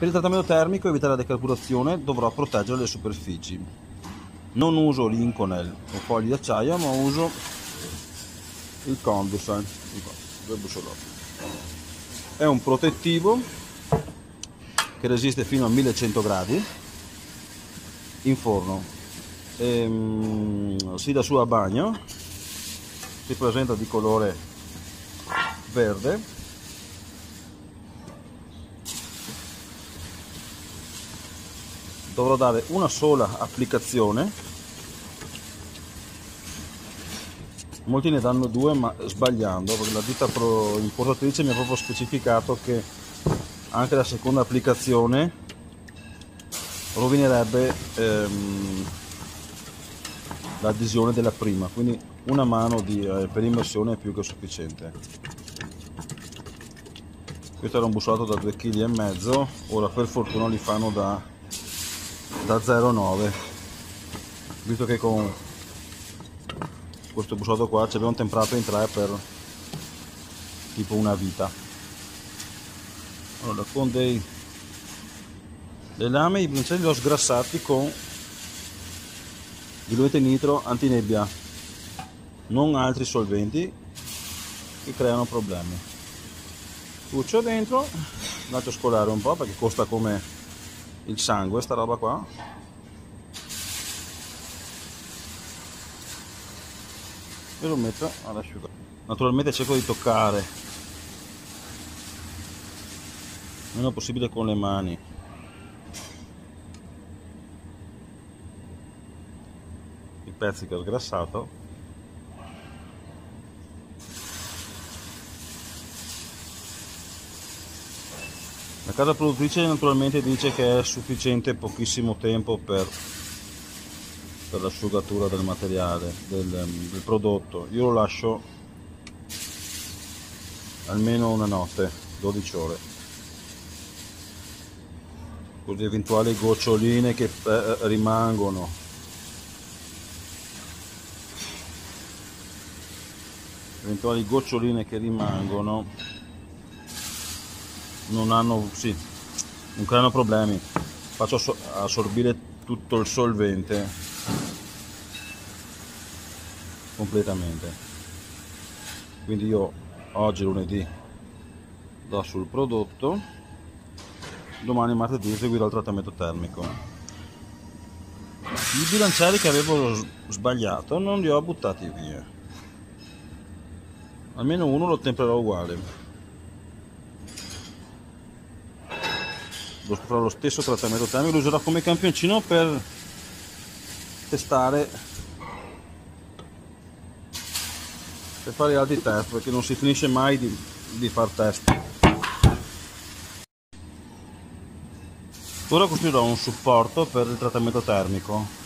Per il trattamento termico e evitare la decarburazione dovrò proteggere le superfici. Non uso l'Inconel o fogli di acciaio, ma uso il Condusan, bussolotti. È un protettivo che resiste fino a 1100 gradi in forno. Ehm, si dà su a bagno, si presenta di colore verde dovrò dare una sola applicazione. Molti ne danno due ma sbagliando perché la ditta importatrice mi ha proprio specificato che anche la seconda applicazione rovinerebbe ehm, l'adesione della prima. Quindi una mano di, eh, per immersione è più che sufficiente. Questo era un bussolato da 2,5 kg ora per fortuna li fanno da da 0,9 visto che con questo bussato qua ci abbiamo temprato in 3 per tipo una vita. Allora con dei, dei lame i bronzelli li ho sgrassati con diluente nitro antinebbia non altri solventi che creano problemi. Puccio dentro lascio scolare un po' perché costa come il sangue sta roba qua. E lo metto all'asciugare naturalmente cerco di toccare. Meno possibile con le mani. I pezzi che ho sgrassato La casa produttrice naturalmente dice che è sufficiente pochissimo tempo per, per l'asciugatura del materiale, del, del prodotto. Io lo lascio almeno una notte, 12 ore. Così eventuali goccioline che eh, rimangono eventuali goccioline che rimangono non hanno, sì, non creano problemi. Faccio assorbire tutto il solvente completamente. Quindi io oggi lunedì do sul prodotto, domani martedì eseguirò il trattamento termico. I bilanciari che avevo sbagliato non li ho buttati via. Almeno uno lo temperò uguale. Farò lo stesso trattamento. Termico, lo userò come campioncino per testare per fare altri test perché non si finisce mai di, di far test. Ora costruirò un supporto per il trattamento termico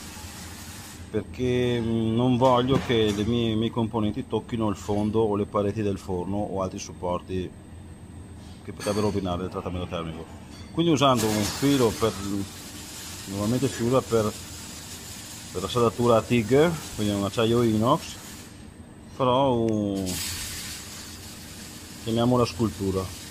perché mm, non voglio che i miei, miei componenti tocchino il fondo o le pareti del forno o altri supporti che potrebbero rovinare il trattamento termico quindi usando un filo per normalmente si usa per, per la saldatura a TIG quindi un acciaio inox farò un chiamiamola scultura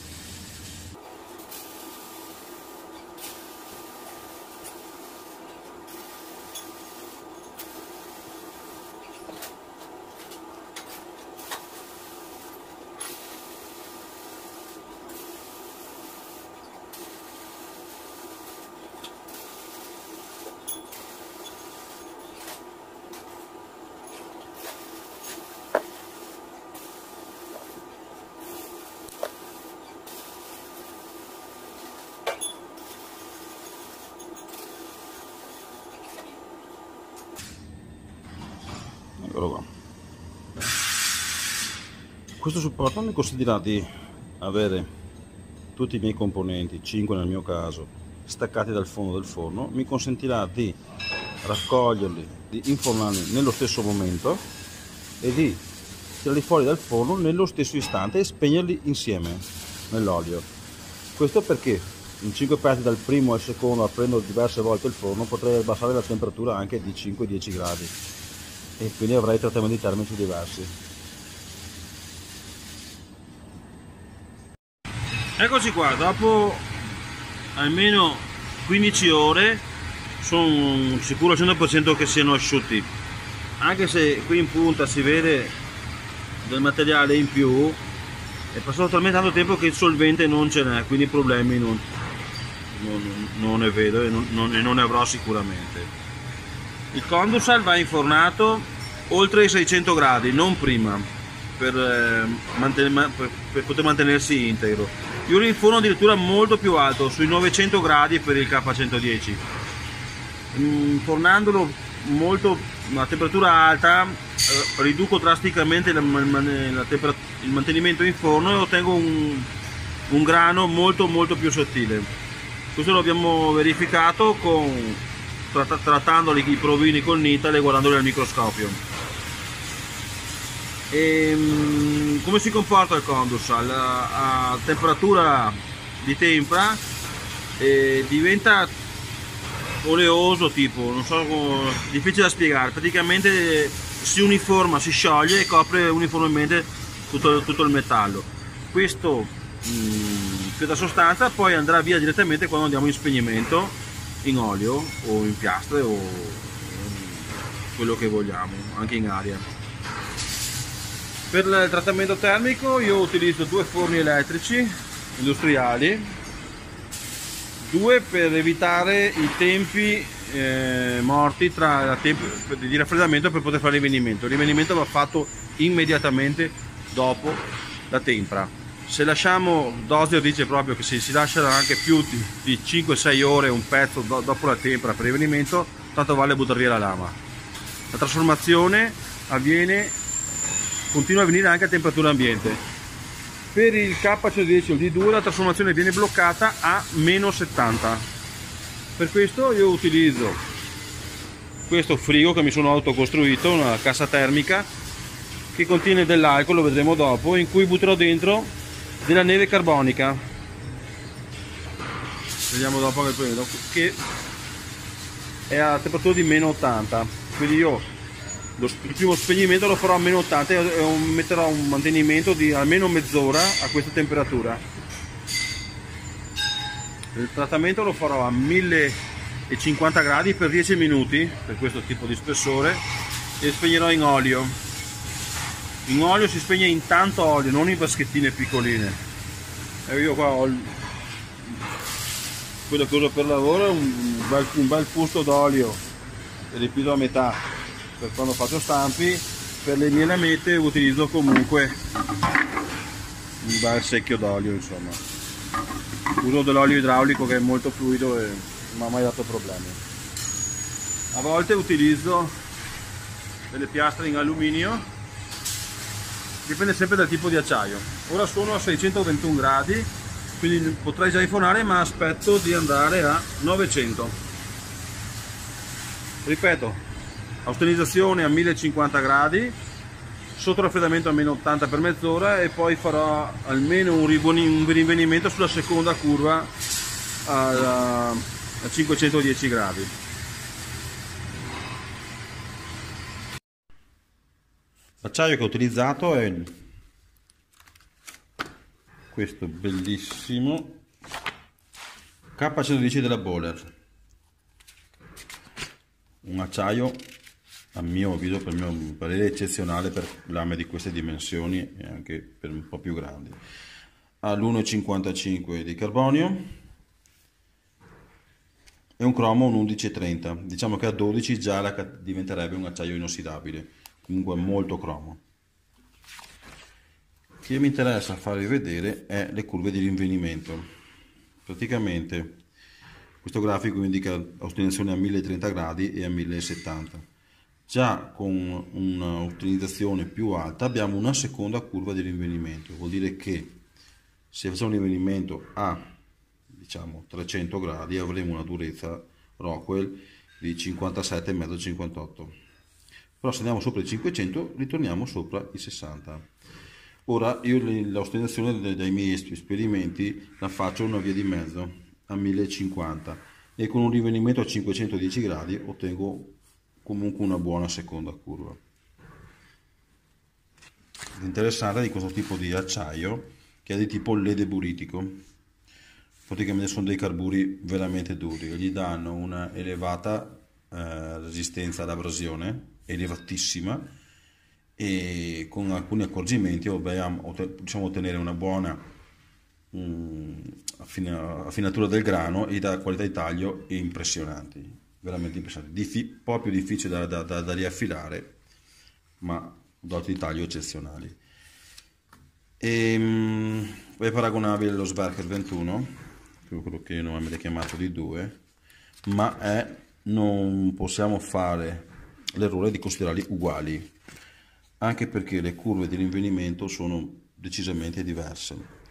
eccolo qua questo supporto mi consentirà di avere tutti i miei componenti 5 nel mio caso staccati dal fondo del forno. Mi consentirà di raccoglierli di infornarli nello stesso momento e di tirarli fuori dal forno nello stesso istante e spegnerli insieme nell'olio. Questo perché in 5 pezzi dal primo al secondo aprendo diverse volte il forno potrei abbassare la temperatura anche di 5-10 gradi. E quindi avrai trattamenti termici diversi. Eccoci qua, dopo almeno 15 ore sono sicuro al 100% che siano asciutti. Anche se qui in punta si vede del materiale in più è passato talmente tanto tempo che il solvente non ce n'è quindi problemi non, non, non, ne vedo e non, non ne avrò sicuramente. Il condusal va infornato oltre i 600 gradi non prima per, eh, per, per poter mantenersi integro io lo inforno addirittura molto più alto sui 900 gradi per il K110 infornandolo molto a temperatura alta eh, riduco drasticamente la, la il mantenimento in forno e ottengo un, un grano molto molto più sottile. Questo lo abbiamo verificato con, trattandoli i provini col Nital e guardandoli al microscopio e, ehm, come si comporta il Condusal? A, a temperatura di tempra eh, diventa oleoso tipo, non so, difficile da spiegare, praticamente si uniforma, si scioglie e copre uniformemente tutto, tutto il metallo. Questo mh, mm, questa sostanza poi andrà via direttamente quando andiamo in spegnimento in olio o in piastre o quello che vogliamo, anche in aria. Per il trattamento termico io utilizzo due forni elettrici industriali, due per evitare i tempi eh, morti tra tempo di raffreddamento per poter fare l'invenimento. Il rinvenimento va fatto immediatamente dopo la tempra. Se lasciamo, Dosier dice proprio che se si lascia anche più di, di 5-6 ore un pezzo do, dopo la tempra per l'invenimento, tanto vale buttare via la lama. La trasformazione avviene continua a avvenire anche a temperatura ambiente. Per il K110 o D2 la trasformazione viene bloccata a meno 70. Per questo io utilizzo questo frigo che mi sono autocostruito, una cassa termica che contiene dell'alcol, lo vedremo dopo, in cui butterò dentro della neve carbonica. Vediamo dopo che è a temperatura di meno 80. Quindi io lo, il primo spegnimento lo farò a meno 80 e metterò un mantenimento di almeno mezz'ora a questa temperatura. Il trattamento lo farò a 1050 gradi per 10 minuti per questo tipo di spessore e spegnerò in olio. In olio si spegne in tanto olio non in vaschettine piccoline. E io qua ho quello che uso per lavoro un bel, un bel fusto d'olio riempito a metà per quando faccio stampi per le mie lamette utilizzo comunque un bel secchio d'olio insomma. Uso dell'olio idraulico che è molto fluido e non ha mai dato problemi. A volte utilizzo delle piastre in alluminio dipende sempre dal tipo di acciaio. Ora sono a 621 gradi quindi potrei già infornare ma aspetto di andare a 900 ripeto austenizzazione a 1050 gradi sotto raffreddamento a meno 80 per mezz'ora e poi farò almeno un, un rinvenimento sulla seconda curva a, a 510 gradi. L'acciaio che ho utilizzato è questo bellissimo K110 della Boller. Un acciaio a mio avviso, per il mio parere, eccezionale per lame di queste dimensioni e anche per un po' più grandi. Ha l'1,55 di carbonio e un cromo un 11,30. Diciamo che a 12 già diventerebbe un acciaio inossidabile, comunque molto cromo. Che mi interessa farvi vedere è le curve di rinvenimento. Praticamente questo grafico indica ostinazione a 1030 gradi e a 1070 Già con un'ottimizzazione più alta abbiamo una seconda curva di rinvenimento, vuol dire che se facciamo un rinvenimento a diciamo 300 gradi avremo una durezza Rockwell di 57,5-58 però se andiamo sopra i 500 ritorniamo sopra i 60 ora io l'ostinazione dai miei esperimenti la faccio una via di mezzo a 1050 e con un rinvenimento a 510 gradi ottengo comunque una buona seconda curva. L'interessante di questo tipo di acciaio che è di tipo lede buritico. Praticamente sono dei carburi veramente duri, gli danno una elevata eh, resistenza all'abrasione, elevatissima, e con alcuni accorgimenti diciamo, ottenere una buona um, affinatura del grano e da qualità di taglio impressionanti, veramente impressionanti, Diffi, proprio difficile da, da, da, da riaffilare, ma doti di taglio eccezionali. E, um, è paragonabile allo Sverker 21 quello che non avete chiamato di 2 ma è, non possiamo fare l'errore di considerarli uguali anche perché le curve di rinvenimento sono decisamente diverse.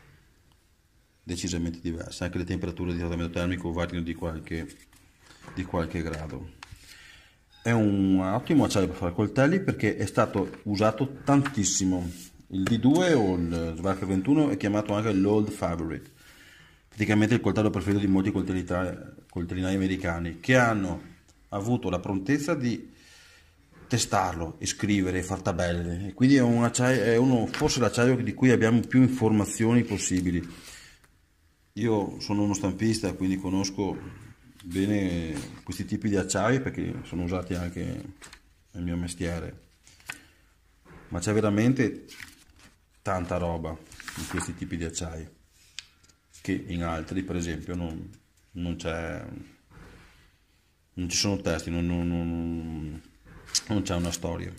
Decisamente diverse. Anche le temperature di trattamento termico variano di qualche, di qualche grado. È un ottimo acciaio per fare coltelli perché è stato usato tantissimo. Il D2 o il Svarker 21 è chiamato anche l'Old Favorite. Praticamente il coltello preferito di molti coltellinai americani che hanno avuto la prontezza di testarlo, iscrivere, far tabelle. E quindi è, un acciaio, è uno, forse l'acciaio di cui abbiamo più informazioni possibili. Io sono uno stampista quindi conosco bene questi tipi di acciai perché sono usati anche nel mio mestiere. Ma c'è veramente tanta roba in questi tipi di acciai che in altri per esempio non, non c'è non ci sono testi non, non, non, c'è una storia.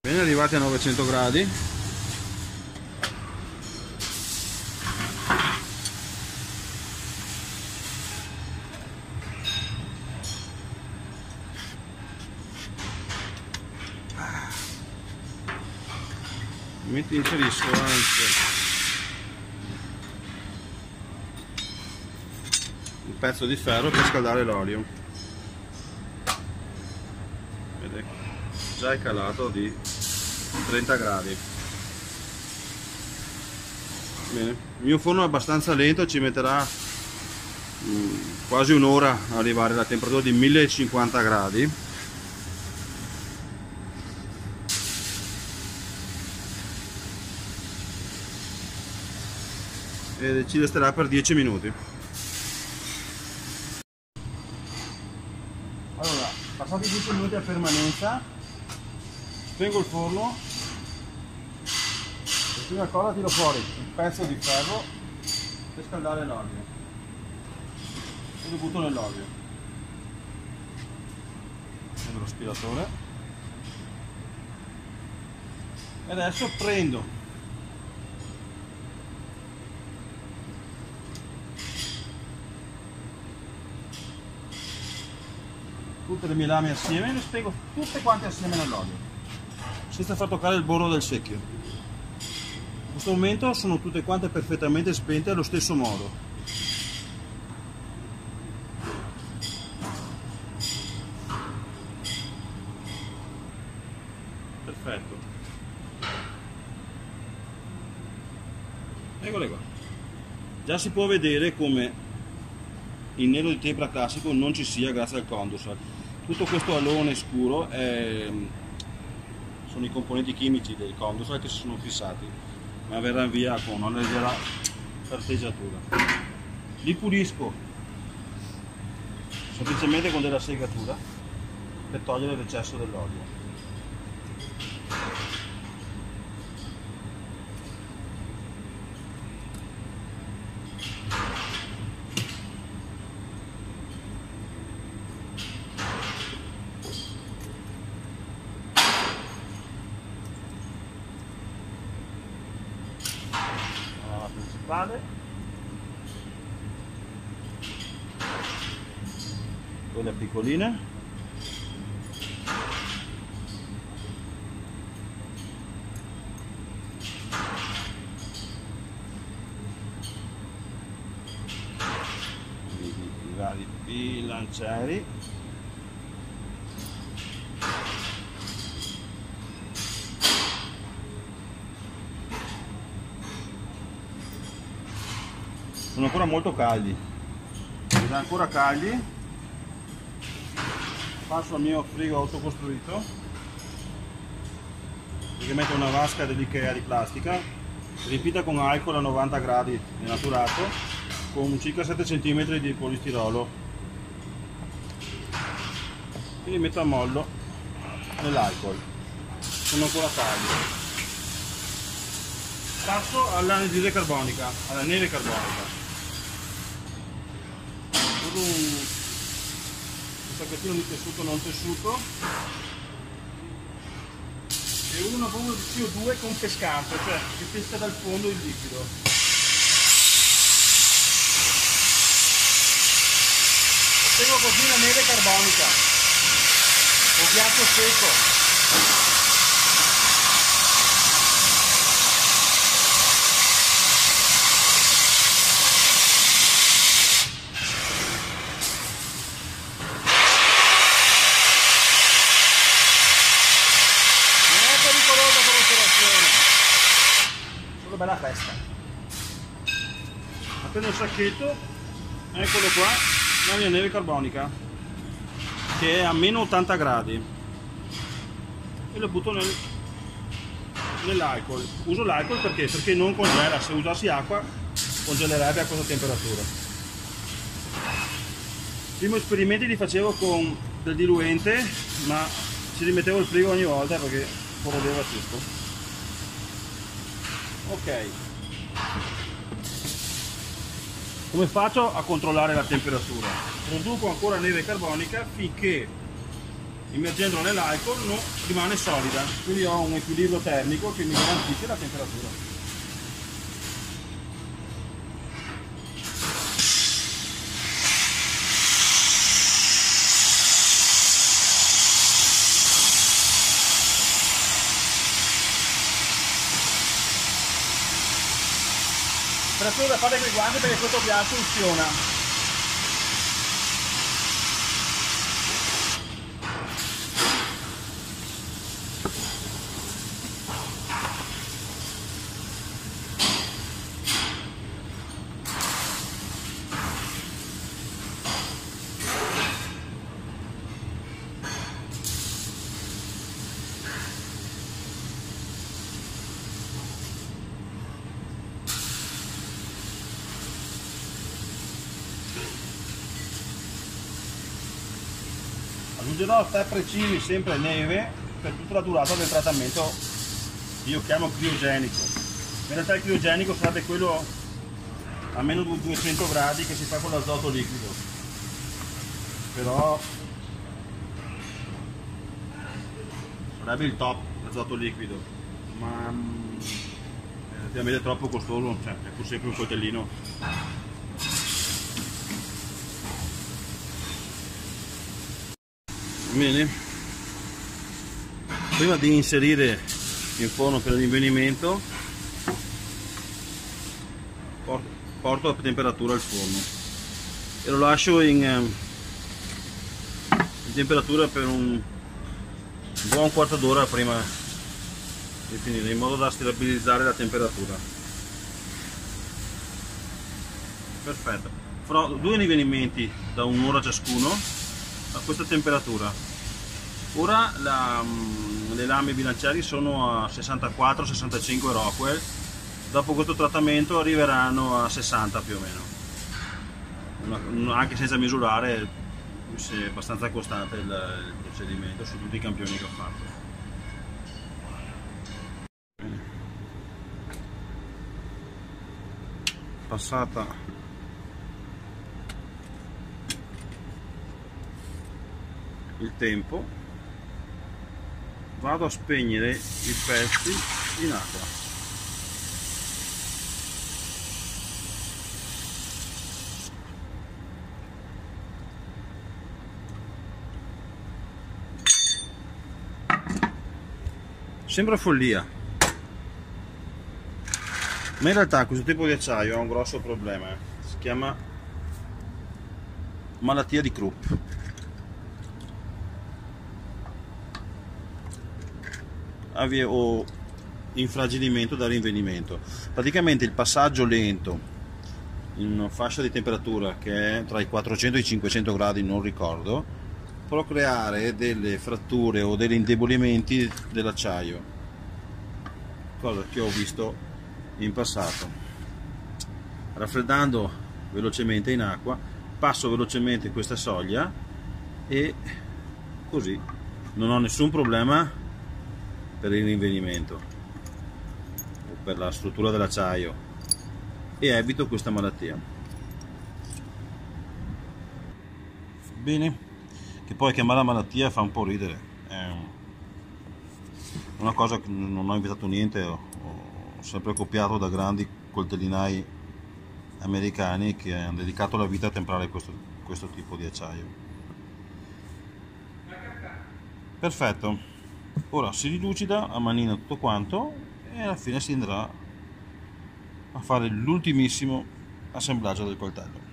Bene arrivati a 900 gradi mi inserisco anche pezzo di ferro per scaldare l'olio. Già è calato di 30 gradi. Bene il mio forno è abbastanza lento ci metterà mm, quasi un'ora a arrivare alla temperatura di 1050 gradi e ci resterà per 10 minuti. Passati 10 minuti a permanenza. Spengo il forno. E prima cosa tiro fuori un pezzo di ferro per scaldare l'olio. E lo butto nell'olio. Prendo l'aspiratore. E adesso prendo tutte le mie lame assieme e le spiego tutte quante assieme nell'olio senza far toccare il borro del secchio. In questo momento sono tutte quante perfettamente spente allo stesso modo. Perfetto. Eccole qua. Già si può vedere come il nero di tempra classico non ci sia grazie al Condusal tutto questo alone scuro è, sono i componenti chimici del Condusal che si sono fissati ma verranno via con una leggera arteggiatura li pulisco semplicemente con della segatura per togliere l'eccesso dell'olio quella piccolina. I vari bilancieri sono ancora molto caldi. Sono ancora caldi passo al mio frigo autocostruito. Praticamente una vasca dell'Ikea di plastica riempita con alcol a 90 gradi denaturato con circa 7 cm di polistirolo. Quindi metto a mollo nell'alcol sono ancora caldi. Passo all'anidride carbonica alla neve carbonica. Un, un sacchettino di tessuto non tessuto e una bomba di CO2 con pescante, cioè che pesca dal fondo il liquido. Ottengo così la neve carbonica o ghiaccio secco. Sacchetto eccolo qua la mia neve carbonica che è a meno 80 gradi. E lo butto nel, nell'alcol. Uso l'alcol perché? perché non congela. Se usassi acqua congelerebbe a questa temperatura. Primo esperimenti li facevo con del diluente ma ci rimettevo il frigo ogni volta perché corrodeva tutto. Ok come faccio a controllare la temperatura? Produco ancora neve carbonica finché immergendolo nell'alcol non rimane solida. Quindi ho un equilibrio termico che mi garantisce la temperatura solo da fare con i guanti perché questo ghiaccio funziona aggiungerò step precisi sempre neve per tutta la durata del trattamento. Io chiamo criogenico. In realtà il criogenico sarebbe quello a meno di 200 gradi che si fa con l'azoto liquido. Però sarebbe il top l'azoto liquido. Ma mm, è relativamente troppo costoso cioè è pur sempre un coltellino bene. Prima di inserire il forno per l'invenimento porto a temperatura il forno e lo lascio in, ehm, in temperatura per un buon quarto d'ora prima di finire in modo da stabilizzare la temperatura. Perfetto. Farò due rivenimenti da un'ora ciascuno a questa temperatura Ora la, mm, le lame bilanciari sono a 64-65 Rockwell, dopo questo trattamento arriveranno a 60 più o meno, anche senza misurare è abbastanza costante il, il procedimento su tutti i campioni che ho fatto. Passata. Il tempo vado a spegnere i pezzi in acqua. Sembra follia. Ma in realtà questo tipo di acciaio ha un grosso problema si chiama malattia di Krupp o infragilimento da rinvenimento. Praticamente il passaggio lento in una fascia di temperatura che è tra i 400 e i 500 gradi, non ricordo, può creare delle fratture o degli indebolimenti dell'acciaio, cosa che ho visto in passato raffreddando velocemente in acqua passo velocemente questa soglia e così non ho nessun problema per il rinvenimento o per la struttura dell'acciaio e evito questa malattia. Bene che poi chiamare la malattia fa un po' ridere. È una cosa che non ho inventato niente ho sempre copiato da grandi coltellinai americani che hanno dedicato la vita a temprare questo, questo tipo di acciaio. Perfetto ora si rilucida a manina tutto quanto e alla fine si andrà a fare l'ultimissimo assemblaggio del coltello